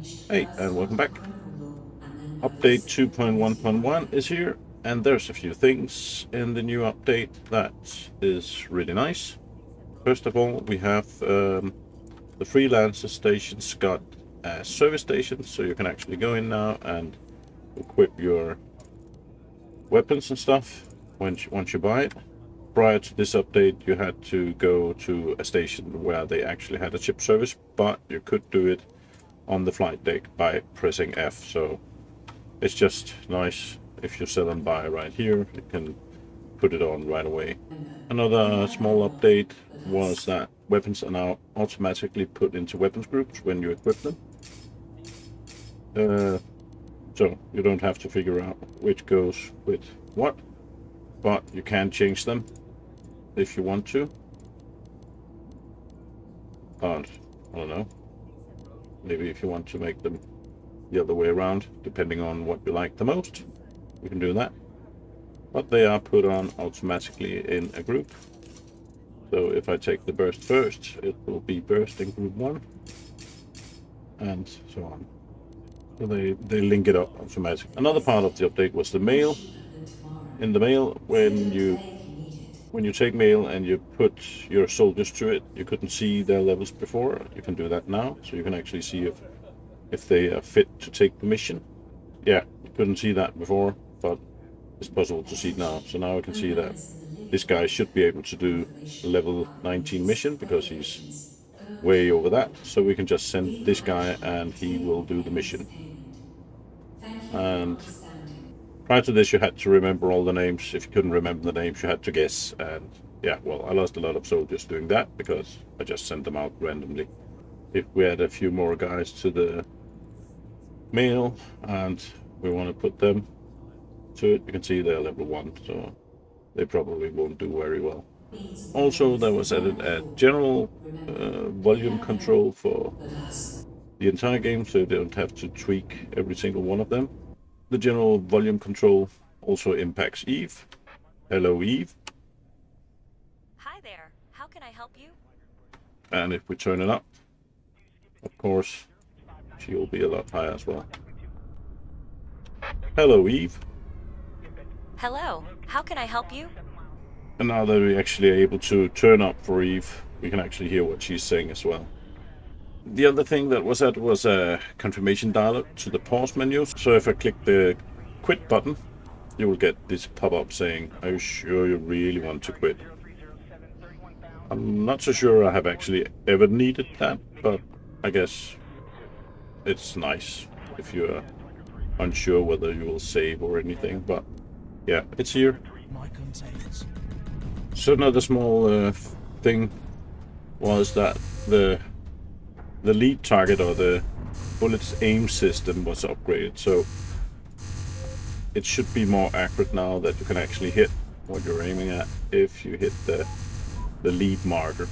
Hey, and welcome back. Update 2.1.1 is here, and there's a few things in the new update that is really nice. First of all, we have um, the freelancer stations got a service station, so you can actually go in now and equip your weapons and stuff once once you buy it. Prior to this update, you had to go to a station where they actually had a chip service, but you could do it on the flight deck by pressing F. So it's just nice if you sell and buy right here, you can put it on right away. Another small update was that weapons are now automatically put into weapons groups when you equip them. Uh, so you don't have to figure out which goes with what, but you can change them if you want to. But I don't know. Maybe if you want to make them the other way around, depending on what you like the most, you can do that. But they are put on automatically in a group. So if I take the burst first, it will be burst in group 1, and so on. So they, they link it up automatically. Another part of the update was the mail. In the mail, when you when you take mail and you put your soldiers to it, you couldn't see their levels before. You can do that now, so you can actually see if if they are fit to take the mission. Yeah, you couldn't see that before, but it's possible to see now. So now I can see that this guy should be able to do level 19 mission because he's way over that. So we can just send this guy and he will do the mission. And Prior to this, you had to remember all the names. If you couldn't remember the names, you had to guess. And yeah, well, I lost a lot of soldiers doing that because I just sent them out randomly. If we add a few more guys to the mail and we want to put them to it, you can see they're level 1, so they probably won't do very well. Also, there was added a general uh, volume control for the entire game, so you don't have to tweak every single one of them. The general volume control also impacts Eve. Hello, Eve. Hi there. How can I help you? And if we turn it up, of course, she will be a lot higher as well. Hello, Eve. Hello. How can I help you? And now that we're actually able to turn up for Eve, we can actually hear what she's saying as well. The other thing that was added was a confirmation dialog to the pause menu. So if I click the quit button, you will get this pop-up saying, are you sure you really want to quit? I'm not so sure I have actually ever needed that, but I guess it's nice if you're unsure whether you will save or anything, but yeah, it's here. So another small uh, thing was that the the lead target or the bullet's aim system was upgraded, so it should be more accurate now that you can actually hit what you're aiming at if you hit the the lead marker.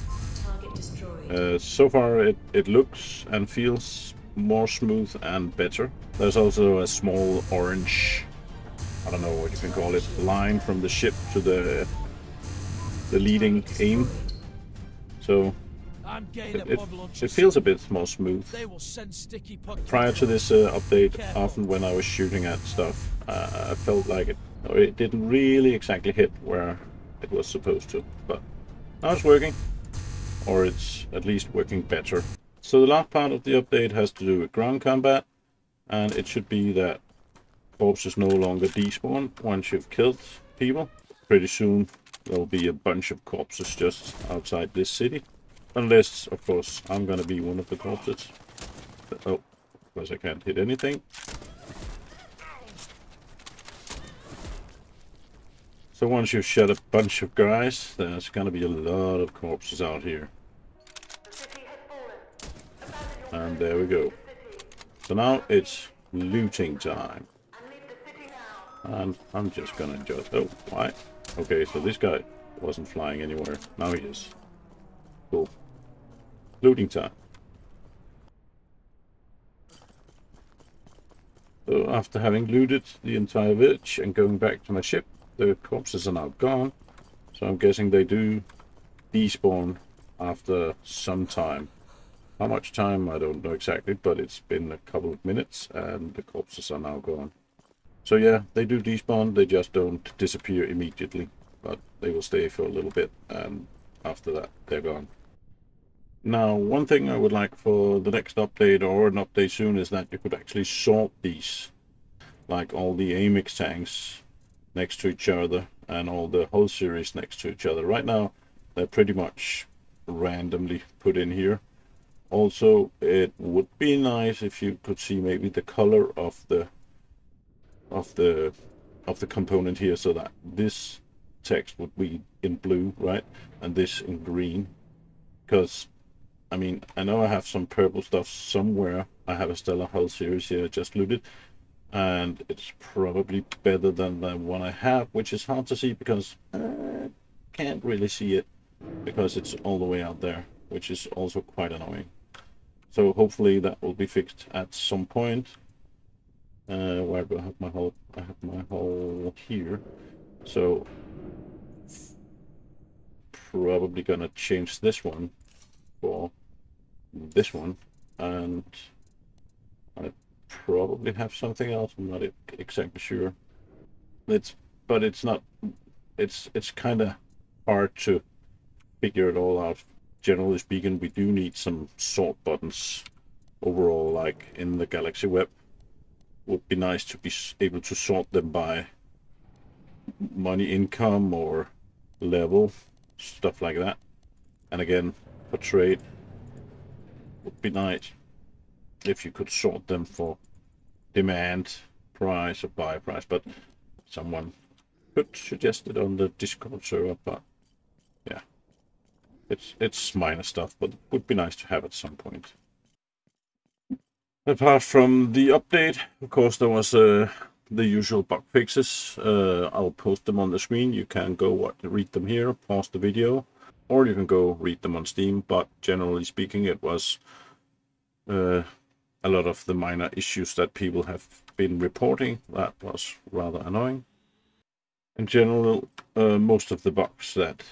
Uh, so far it, it looks and feels more smooth and better. There's also a small orange, I don't know what you can call it, line from the ship to the the leading aim. So it, it, feels a bit more smooth. Prior to this uh, update, often when I was shooting at stuff, uh, I felt like it, it didn't really exactly hit where it was supposed to. But now it's working, or it's at least working better. So the last part of the update has to do with ground combat, and it should be that corpses no longer despawn once you've killed people. Pretty soon there'll be a bunch of corpses just outside this city. Unless, of course, I'm gonna be one of the corpses. Oh, of course I can't hit anything. So once you've shot a bunch of guys, there's gonna be a lot of corpses out here. And there we go. So now it's looting time. And I'm just gonna just... Oh, why? Okay, so this guy wasn't flying anywhere. Now he is. Cool. Looting time. So after having looted the entire village and going back to my ship, the corpses are now gone. So I'm guessing they do despawn after some time. how much time, I don't know exactly, but it's been a couple of minutes and the corpses are now gone. So yeah, they do despawn, they just don't disappear immediately, but they will stay for a little bit and after that they're gone. Now, one thing I would like for the next update or an update soon is that you could actually sort these, like all the AMX tanks next to each other and all the whole series next to each other. Right now, they're pretty much randomly put in here. Also, it would be nice if you could see maybe the color of the of the of the component here so that this text would be in blue, right? And this in green. Because I mean, I know I have some purple stuff somewhere. I have a Stellar Hull series here just looted. And it's probably better than the one I have, which is hard to see because I can't really see it because it's all the way out there, which is also quite annoying. So hopefully that will be fixed at some point. Uh, where do I have my hull? I have my hull here. So probably gonna change this one for this one and I probably have something else I'm not exactly sure. It's but it's not it's it's kind of hard to figure it all out. Generally speaking we do need some sort buttons overall like in the galaxy web. Would be nice to be able to sort them by money income or level stuff like that. And again for trade would be nice if you could sort them for demand price or buy price but someone could suggest it on the discord server but yeah. It's it's minor stuff but would be nice to have at some point. Apart from the update of course there was uh, the usual bug fixes. Uh, i'll post them on the screen. You can go what, read them here pause the video or you can go read them on Steam. But generally speaking, it was uh, a lot of the minor issues that people have been reporting. That was rather annoying. In general, uh, most of the bugs that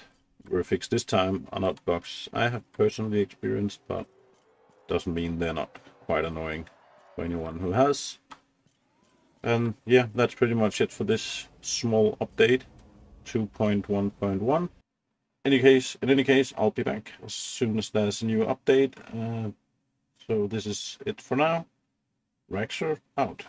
were fixed this time are not bugs I have personally experienced, but doesn't mean they're not quite annoying for anyone who has. And yeah, that's pretty much it for this small update 2.1.1 any case, in any case, I'll be back as soon as there's a new update. Uh, so this is it for now. Raxor out.